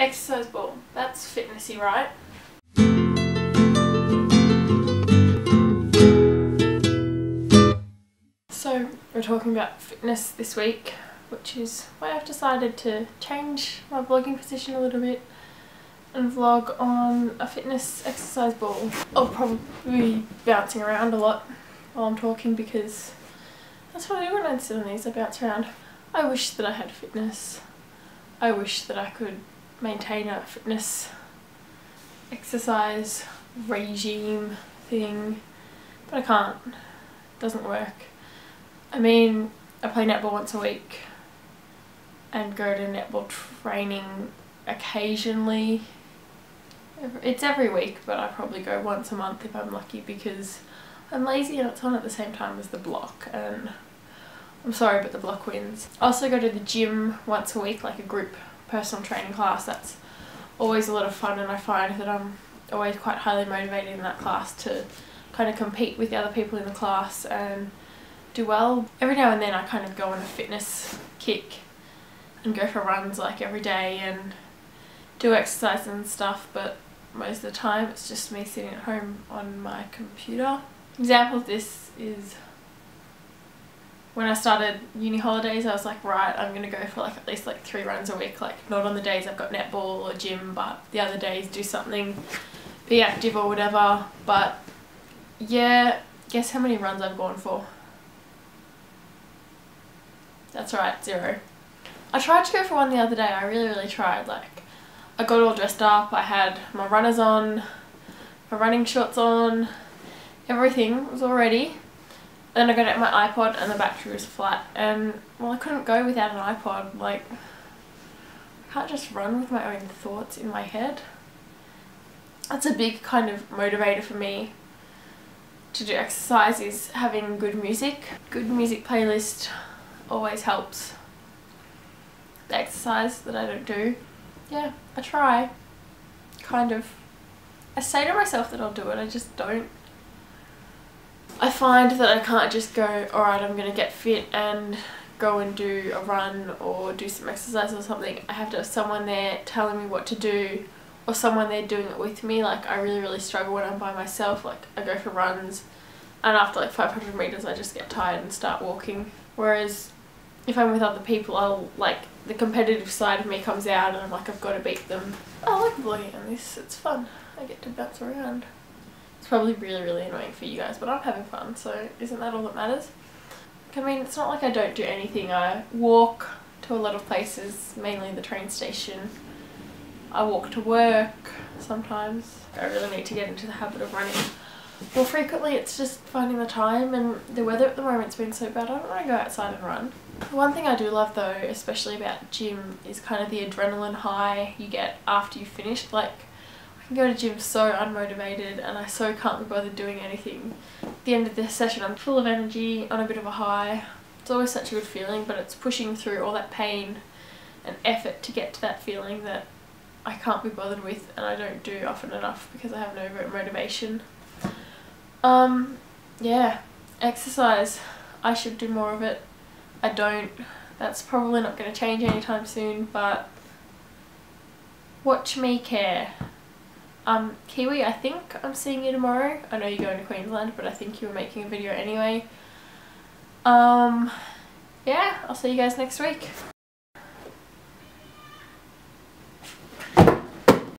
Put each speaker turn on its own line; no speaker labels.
Exercise ball. That's fitnessy, right? So we're talking about fitness this week, which is why I've decided to change my vlogging position a little bit and vlog on a fitness exercise ball. I'll probably be bouncing around a lot while I'm talking because that's what I do when I sit on these, I bounce around. I wish that I had fitness. I wish that I could maintain a fitness exercise regime thing, but I can't. It doesn't work. I mean, I play netball once a week and go to netball training occasionally. It's every week, but I probably go once a month if I'm lucky because I'm lazy and it's on at the same time as the block and I'm sorry but the block wins. I also go to the gym once a week, like a group personal training class. That's always a lot of fun and I find that I'm always quite highly motivated in that class to kind of compete with the other people in the class and do well. Every now and then I kind of go on a fitness kick and go for runs like every day and do exercise and stuff but most of the time it's just me sitting at home on my computer. Example of this is when I started uni holidays I was like right I'm gonna go for like at least like three runs a week like not on the days I've got netball or gym but the other days do something be active or whatever. But yeah guess how many runs I've gone for? That's right zero. I tried to go for one the other day I really really tried like I got all dressed up I had my runners on my running shorts on everything was all ready then I got out my iPod and the battery was flat and well I couldn't go without an iPod like I can't just run with my own thoughts in my head. That's a big kind of motivator for me to do exercise is having good music. Good music playlist always helps the exercise that I don't do. Yeah, I try. Kind of. I say to myself that I'll do it, I just don't. I find that I can't just go, alright, I'm going to get fit and go and do a run or do some exercise or something. I have to have someone there telling me what to do or someone there doing it with me. Like, I really, really struggle when I'm by myself. Like, I go for runs and after like 500 metres I just get tired and start walking. Whereas if I'm with other people, I'll like the competitive side of me comes out and I'm like, I've got to beat them. I like vlogging on this, it's fun. I get to bounce around. It's probably really, really annoying for you guys, but I'm having fun, so isn't that all that matters? I mean, it's not like I don't do anything. I walk to a lot of places, mainly the train station. I walk to work sometimes. I really need to get into the habit of running more frequently. It's just finding the time and the weather at the moment's been so bad I don't want to go outside and run. One thing I do love though, especially about gym, is kind of the adrenaline high you get after you finish. Like, can go to gym so unmotivated and I so can't be bothered doing anything. At the end of the session I'm full of energy, on a bit of a high. It's always such a good feeling but it's pushing through all that pain and effort to get to that feeling that I can't be bothered with and I don't do often enough because I have no motivation. Um, yeah, exercise. I should do more of it. I don't. That's probably not going to change anytime soon but watch me care. Um, Kiwi, I think I'm seeing you tomorrow. I know you're going to Queensland, but I think you were making a video anyway. Um, yeah, I'll see you guys next week.